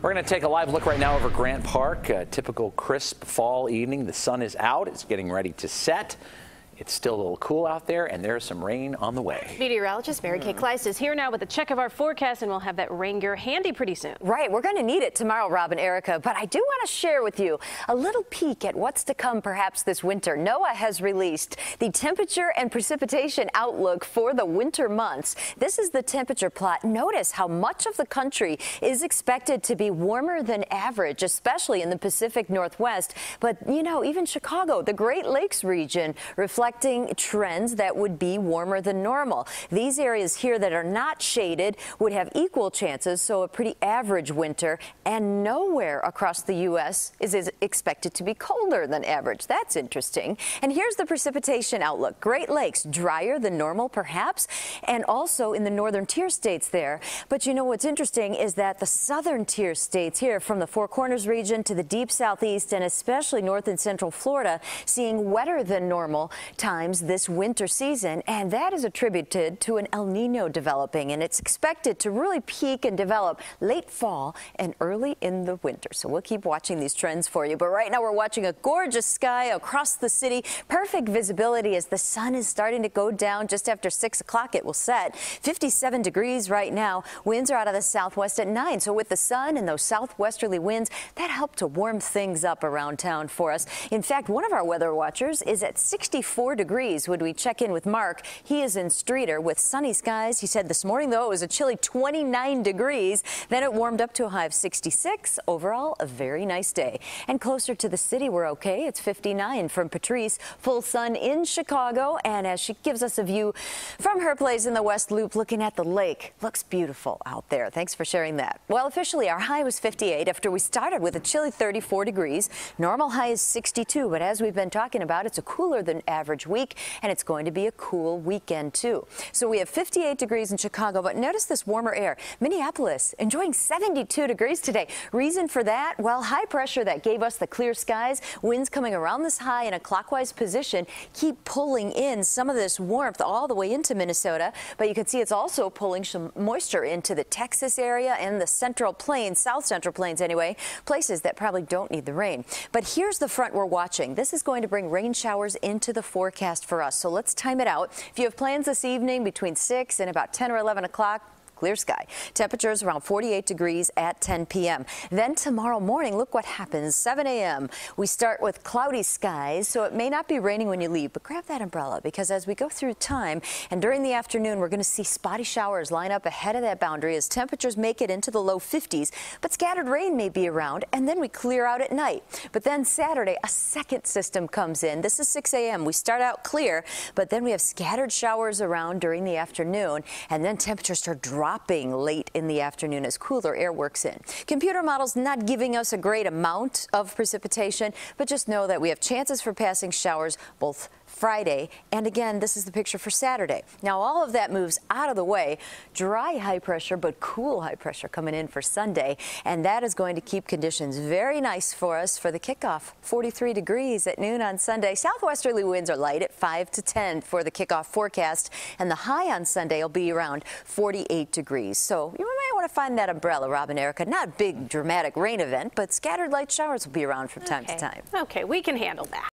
We're going to take a live look right now over Grant Park. A typical crisp fall evening. The sun is out. It's getting ready to set. It's still a little cool out there, and there's some rain on the way. Meteorologist Mary Kay hmm. Kleist is here now with a check of our forecast, and we'll have that rain gear handy pretty soon. Right, we're going to need it tomorrow, Rob and Erica, but I do want to share with you a little peek at what's to come perhaps this winter. NOAA has released the temperature and precipitation outlook for the winter months. This is the temperature plot. Notice how much of the country is expected to be warmer than average, especially in the Pacific Northwest. But, you know, even Chicago, the Great Lakes region, reflects reflecting trends that would be warmer than normal. These areas here that are not shaded would have equal chances, so a pretty average winter, and nowhere across the U.S. is expected to be colder than average. That's interesting. And here's the precipitation outlook. Great Lakes, drier than normal, perhaps, and also in the northern tier states there. But you know what's interesting is that the southern tier states here, from the Four Corners region to the deep southeast and especially north and central Florida, seeing wetter than normal times this winter season, and that is attributed to an El Nino developing, and it's expected to really peak and develop late fall and early in the winter. So we'll keep watching these trends for you. But right now we're watching a gorgeous sky across the city. Perfect visibility as the sun is starting to go down just after 6 o'clock. It will set 57 degrees right now. Winds are out of the southwest at 9. So with the sun and those southwesterly winds, that helped to warm things up around town for us. In fact, one of our weather watchers is at 64 64 degrees when we check in with Mark. He is in Streator with sunny skies. He said this morning, though, it was a chilly 29 degrees. Then it warmed up to a high of 66. Overall, a very nice day. And closer to the city, we're okay. It's 59 from Patrice. Full sun in Chicago. And as she gives us a view from her place in the West Loop looking at the lake, looks beautiful out there. Thanks for sharing that. Well, officially, our high was 58 after we started with a chilly 34 degrees. Normal high is 62, but as we've been talking about, it's a cooler than average average week, and it's going to be a cool weekend, too. So we have 58 degrees in Chicago, but notice this warmer air. Minneapolis enjoying 72 degrees today. Reason for that? Well, high pressure that gave us the clear skies, winds coming around this high in a clockwise position, keep pulling in some of this warmth all the way into Minnesota, but you can see it's also pulling some moisture into the Texas area and the central plains, south central plains anyway, places that probably don't need the rain. But here's the front we're watching. This is going to bring rain showers into the forecast forecast for us. So let's time it out. If you have plans this evening between 6 and about 10 or 11 o'clock, clear sky. Temperatures around 48 degrees at 10 p.m. Then tomorrow morning, look what happens. 7 a.m. We start with cloudy skies, so it may not be raining when you leave, but grab that umbrella because as we go through time and during the afternoon, we're going to see spotty showers line up ahead of that boundary as temperatures make it into the low 50s, but scattered rain may be around, and then we clear out at night. But then Saturday, a second system comes in. This is 6 a.m. We start out clear, but then we have scattered showers around during the afternoon, and then temperatures start dropping dropping late in the afternoon as cooler air works in. Computer models not giving us a great amount of precipitation, but just know that we have chances for passing showers both Friday, and again, this is the picture for Saturday. Now, all of that moves out of the way. Dry high pressure, but cool high pressure coming in for Sunday, and that is going to keep conditions very nice for us for the kickoff. 43 degrees at noon on Sunday. Southwesterly winds are light at 5 to 10 for the kickoff forecast, and the high on Sunday will be around 48 degrees. So you might want to find that umbrella, Rob and Erica. Not big dramatic rain event, but scattered light showers will be around from time okay. to time. Okay, we can handle that.